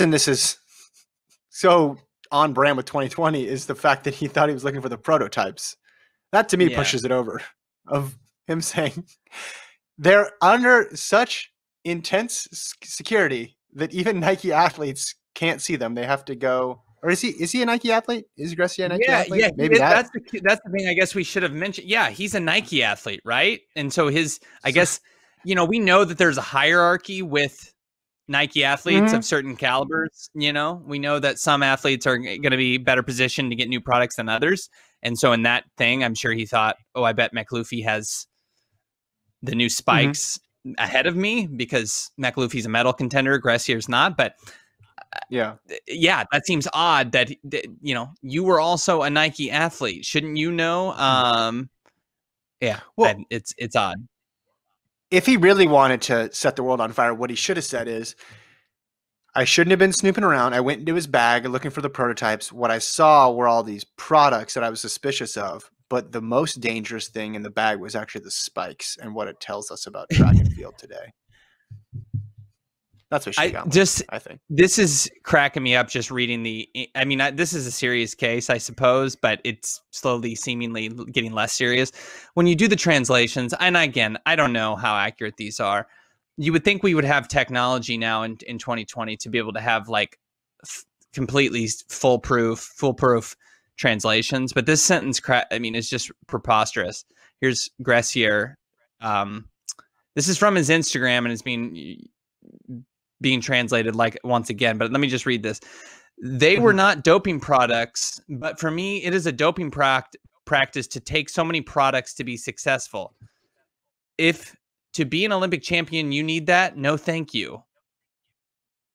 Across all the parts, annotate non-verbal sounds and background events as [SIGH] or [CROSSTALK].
reason this is so on brand with 2020 is the fact that he thought he was looking for the prototypes. That to me Yeah. pushes it over of him [LAUGHS] saying they're under such intense security that even Nike athletes can't see them. They have to go. Or is he? Is he a Nike athlete? Is Gressier a Nike yeah, athlete? yeah, maybe that. that's the that's the thing. I guess we should have mentioned. Yeah, he's a Nike athlete, right? And so his, I guess, you know, we know that there's a hierarchy with Nike athletes Mm-hmm. of certain calibers. You know, we know that some athletes are going to be better positioned to get new products than others. And so in that thing, I'm sure he thought, oh, I bet Makhloufi has the new spikes ahead of me because Makhloufi's a medal contender, Gressier's not. But yeah. yeah, that seems odd that, you know you were also a Nike athlete. Shouldn't you know? Um, yeah, Well- it's it's odd. If he really wanted to set the world on fire, what he should have said is, I shouldn't have been snooping around. I went into his bag looking for the prototypes. What I saw were all these products that I was suspicious of, but the most dangerous thing in the bag was actually the spikes and what it tells us about track and field today. That's what she I got. just I think. this is cracking me up just reading the. I mean, I, this is a serious case, I suppose, but it's slowly, seemingly getting less serious. When you do the translations, and again, I don't know how accurate these are. You would think we would have technology now in in 2020 to be able to have like f- completely foolproof, foolproof translations. But this sentence, cra- I mean, is just preposterous. Here's Gressier. Um, this is from his Instagram, and it's being being translated like once again, but let me just read this. They were Mhm. not doping products, but for me, it is a doping pract- practice to take so many products to be successful. If to be an Olympic champion, you need that, no, thank you.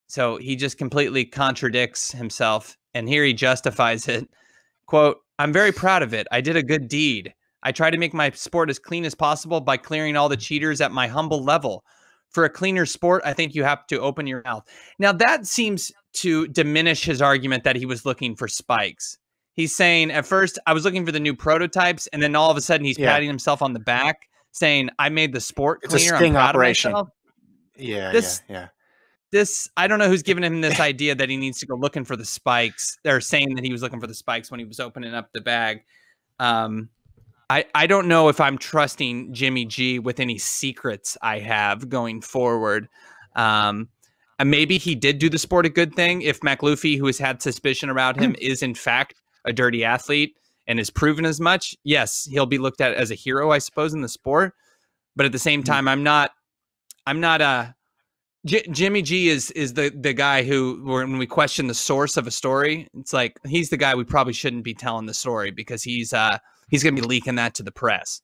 So he just completely contradicts himself. And here he justifies it. Quote, I'm very proud of it. I did a good deed. I try to make my sport as clean as possible by clearing all the cheaters at my humble level for a cleaner sport, I think you have to open your mouth. Now, that seems to diminish his argument that he was looking for spikes. He's saying, at first, I was looking for the new prototypes, and then all of a sudden, he's Yeah. patting himself on the back, saying, I made the sport It's a sting I'm proud operation. Yeah, This- yeah, yeah. This, I don't know who's giving him this [LAUGHS] idea that he needs to go looking for the spikes. They're saying that he was looking for the spikes when he was opening up the bag. Um, I, I don't know if I'm trusting Jimmy G with any secrets I have going forward. Um, and maybe he did do the sport a good thing. If Makhloufi, who has had suspicion about him, is in fact a dirty athlete and is proven as much, yes, he'll be looked at as a hero, I suppose, in the sport. But at the same Mhm. time, I'm not. I'm not a. J- Jimmy G is is the the guy who when we question the source of a story, it's like he's the guy we probably shouldn't be telling the story because he's uh he's going to be leaking that to the press.